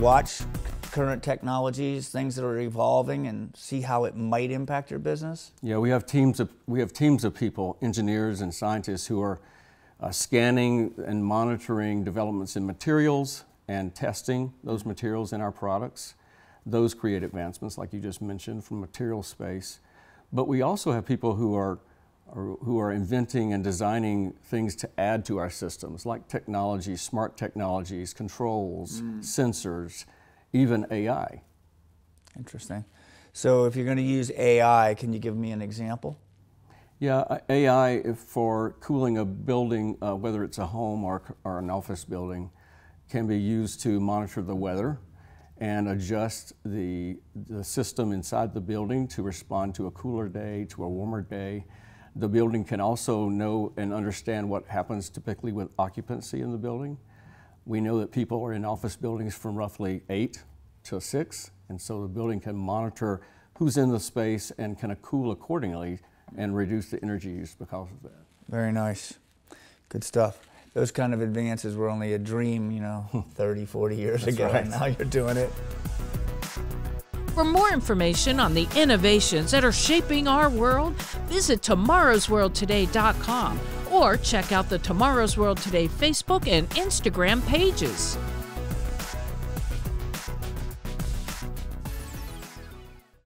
watch current technologies, things that are evolving, and see how it might impact your business? Yeah, we have teams of we have teams of people, engineers and scientists, who are uh, scanning and monitoring developments in materials and testing those materials in our products. Those create advancements, like you just mentioned, from material space. But we also have people who are, are who are inventing and designing things to add to our systems, like technology, smart technologies, controls, mm. sensors, even AI. Interesting. So, if you're going to use AI, can you give me an example? Yeah, AI for cooling a building, uh, whether it's a home or, or an office building, can be used to monitor the weather and adjust the, the system inside the building to respond to a cooler day, to a warmer day. The building can also know and understand what happens typically with occupancy in the building. We know that people are in office buildings from roughly eight to six, and so the building can monitor who's in the space and can cool accordingly and reduce the energy use because of that. Very nice. Good stuff. Those kind of advances were only a dream, you know, 30, 40 years That's ago, right. and now you're doing it. For more information on the innovations that are shaping our world, visit tomorrowsworldtoday.com or check out the Tomorrow's World Today Facebook and Instagram pages.